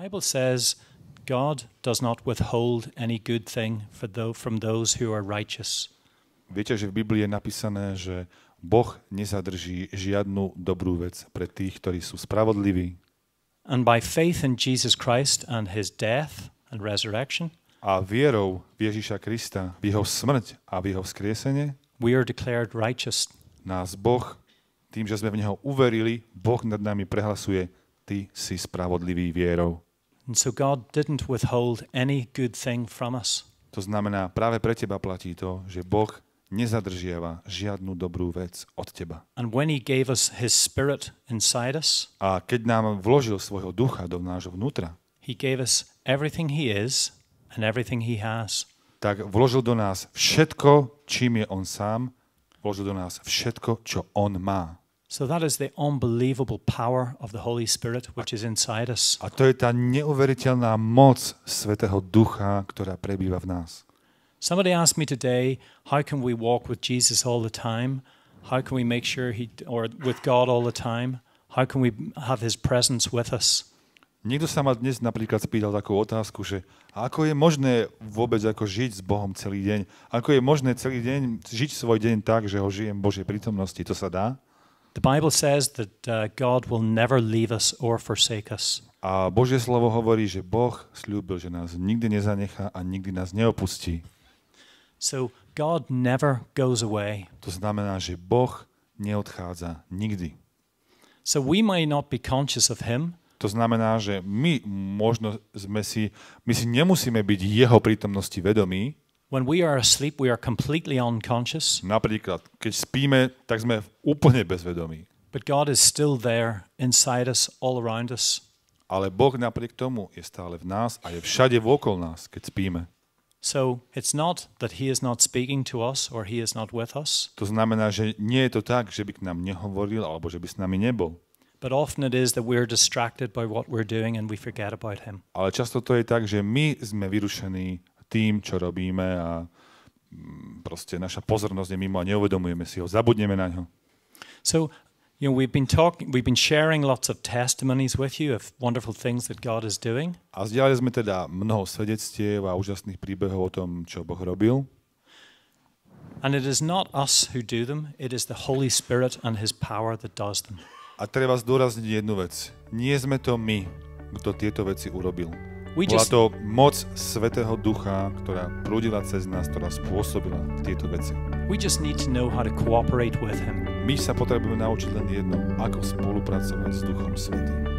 Bible says God does not withhold any good thing for tho- from those who are righteous. Viete, že v Biblii je napísané, že Boh nezadrží žiadnu dobrú vec pre tých, ktorí sú spravodliví. And by faith in Jesus Christ and his death and resurrection, A vierou v Ježíša Krista, v jeho smrť a v jeho vzkriesenie, we are declared righteous. nás Boh, tým, že sme v Neho uverili, Boh nad nami prehlasuje, ty si spravodlivý vierou. And so God didn't withhold any good thing from us. To znamená, práve pre teba platí to, že Boh nezadržiava žiadnu dobrú vec od teba. And when he gave us his spirit inside us, A keď nám vložil svojho ducha do nášho vnútra, he gave us everything he is and everything he has. tak vložil do nás všetko, čím je on sám, vložil do nás všetko, čo on má. So that is the unbelievable power of the Holy Spirit which is inside us. A to je tá neuveriteľná moc Svetého Ducha, ktorá prebýva v nás. Somebody asked me today, how can we walk with Jesus all the time? How can we make sure he or with God all the time? How can we have his presence with us? Niekto sa ma dnes napríklad spýtal takú otázku, že ako je možné vôbec ako žiť s Bohom celý deň? Ako je možné celý deň žiť svoj deň tak, že ho žijem v Božej prítomnosti? To sa dá? The Bible says that uh, God will never leave us or forsake us. A Božie slovo hovorí, že Boh slúbil, že nás nikdy nezanechá a nikdy nás neopustí. So God never goes away. To znamená, že Boh neodchádza nikdy. So we may not be conscious of him, To znamená, že my možno sme si, my si nemusíme byť jeho prítomnosti vedomí. When we are asleep we are completely unconscious, Napríklad, keď spíme, tak sme úplne bezvedomí. but God is still there inside us, all around us. Ale Boh napriek tomu je stále v nás a je všade vôkol nás, keď spíme. So it's not that he is not speaking to us or he is not with us, To znamená, že nie je to tak, že by k nám nehovoril alebo že by s nami nebol. but often it is that we're distracted by what we're doing and we forget about him. Ale často to je tak, že my sme vyrušení tým, čo robíme a mm, proste naša pozornosť je mimo a neuvedomujeme si ho, zabudneme na ňo. So, you know, we've been talking, we've been sharing lots of testimonies with you of wonderful things that God is doing. A zdieľali sme teda mnoho svedectiev a úžasných príbehov o tom, čo Boh robil. And it is not us who do them, it is the Holy Spirit and his power that does them. A treba zdôrazniť jednu vec. Nie sme to my, kto tieto veci urobil. We Bola just to moc Svetého Ducha, ktorá prúdila cez nás, ktorá spôsobila tieto veci. we just need to know how to cooperate with him. My sa potrebujeme naučiť len jedno, ako spolupracovať s Duchom Svetým.